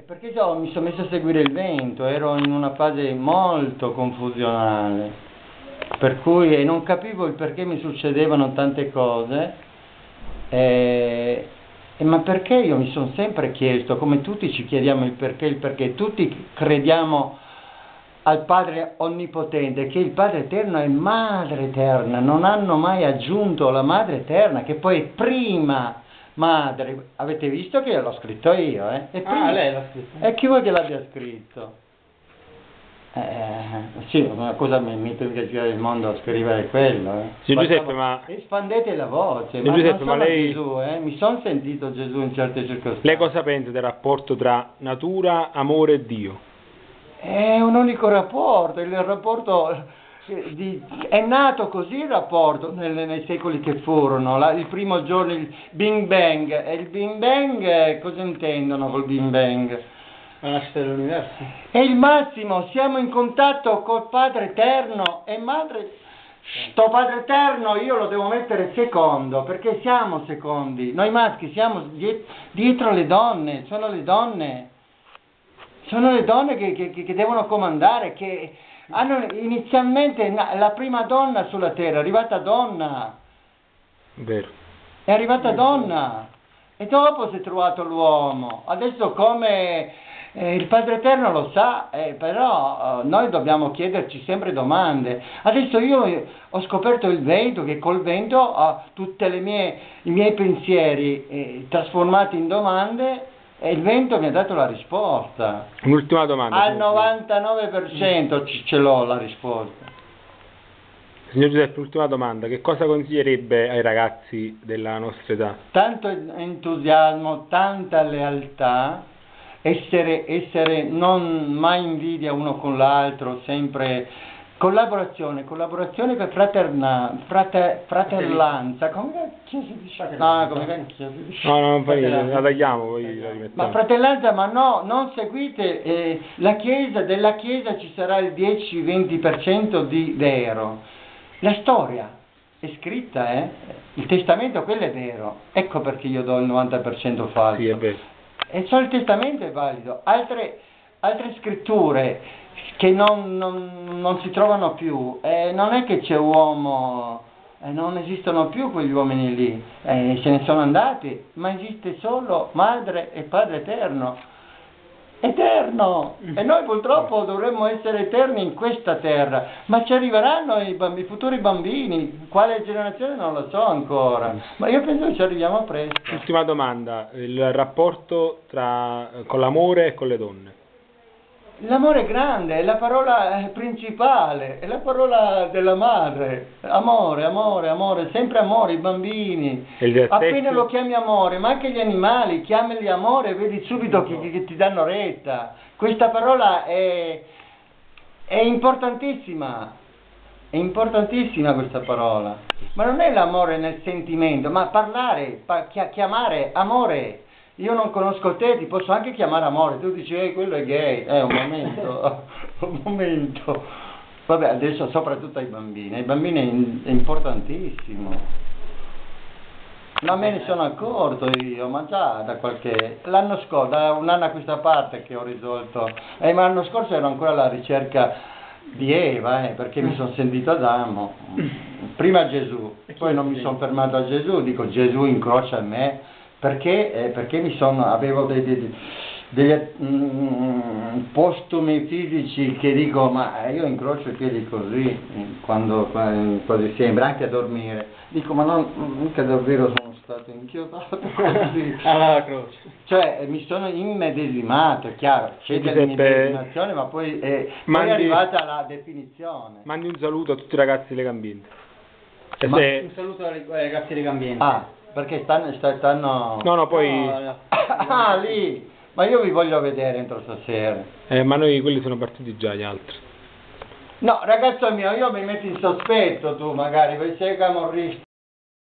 E perché io mi sono messo a seguire il vento, ero in una fase molto confusionale, per cui e non capivo il perché mi succedevano tante cose, e, e ma perché io mi sono sempre chiesto, come tutti ci chiediamo il perché, il perché, tutti crediamo al Padre Onnipotente, che il Padre Eterno è Madre Eterna, non hanno mai aggiunto la Madre Eterna, che poi è prima madre, avete visto che l'ho scritto io, eh? E ah, lei l'ha scritto? E chi vuoi che l'abbia scritto? Eh, sì, una cosa mi metto che gira il mondo a scrivere quello. Eh. Sì, Giuseppe, ma... Espandete la voce, sì, ma Giuseppe, ma lei... Gesù, eh? mi sono sentito Gesù in certe circostanze. Lei cosa pensa del rapporto tra natura, amore e Dio? È un unico rapporto, il rapporto di, è nato così il rapporto nel, nei secoli che furono, la, il primo giorno il Bing Bang, e il Bing Bang eh, cosa intendono col Bing Bang? La nascita dell'universo. È il massimo, siamo in contatto col Padre Eterno e Madre... Sto Padre Eterno io lo devo mettere secondo, perché siamo secondi, noi maschi siamo dietro le donne, sono le donne, sono le donne che, che, che devono comandare, che hanno inizialmente la prima donna sulla terra, è arrivata donna. Vero. È arrivata donna. E dopo si è trovato l'uomo. Adesso come eh, il Padre Eterno lo sa, eh, però eh, noi dobbiamo chiederci sempre domande. Adesso io ho scoperto il vento, che col vento ho tutti i miei pensieri eh, trasformati in domande e il vento mi ha dato la risposta. Un'ultima domanda. Al 99% ce l'ho la risposta. Signor Giuseppe, ultima domanda. Che cosa consiglierebbe ai ragazzi della nostra età? Tanto entusiasmo, tanta lealtà, essere, essere non mai invidia uno con l'altro, sempre Collaborazione, collaborazione per fraterna, frate, fratellanza, come cacchio si dice? No, come cacchio si dice? No, no, non fai, la tagliamo, poi la rimettiamo. Ma fratellanza, ma no, non seguite, eh, la chiesa, della chiesa ci sarà il 10-20% di vero. La storia è scritta, eh? Il testamento quello è vero, ecco perché io do il 90% falso. Sì, è vero. E solo il testamento è valido, altre, altre scritture che non, non, non si trovano più. Eh, non è che c'è uomo, eh, non esistono più quegli uomini lì, eh, se ne sono andati, ma esiste solo Madre e Padre Eterno. Eterno! E noi purtroppo dovremmo essere eterni in questa terra, ma ci arriveranno i, bambini, i futuri bambini, quale generazione non lo so ancora, ma io penso che ci arriviamo presto. Ultima domanda, il rapporto tra, con l'amore e con le donne. L'amore è grande, è la parola eh, principale, è la parola della madre. Amore, amore, amore, sempre amore, i bambini. Appena lo chiami amore, ma anche gli animali, chiamali amore, vedi subito che, che ti danno retta. Questa parola è, è importantissima, è importantissima questa parola. Ma non è l'amore nel sentimento, ma parlare, pa- chiamare amore io non conosco te, ti posso anche chiamare amore, tu dici, eh, quello è gay, eh, un momento, un momento. Vabbè, adesso soprattutto ai bambini, ai bambini è, importantissimo. Ma me ne sono accorto io, ma già da qualche... L'anno scorso, da un anno a questa parte che ho risolto, eh, ma l'anno scorso ero ancora alla ricerca di Eva, eh, perché mi sono sentito Adamo. Prima Gesù, poi non mi sono fermato a Gesù, dico Gesù incrocia me perché, eh, perché mi sono, avevo dei, dei, degli mm, postumi fisici che dico ma io incrocio i piedi così quando quasi sembra anche a dormire. Dico ma non mica davvero sono stato inchiodato così. Alla croce. Cioè mi sono immedesimato è chiaro c'è dell'immedesimazione ma poi, eh, mandi, poi è arrivata la definizione. Mandi un saluto a tutti i ragazzi legambienti ma, se... un saluto ai ragazzi legambienti ah perché stanno... stanno... No, no, poi... No, ah, lì! Ma io vi voglio vedere entro stasera. Eh, ma noi quelli sono partiti già gli altri. No, ragazzo mio, io mi metto in sospetto tu magari, perché sei camorrista.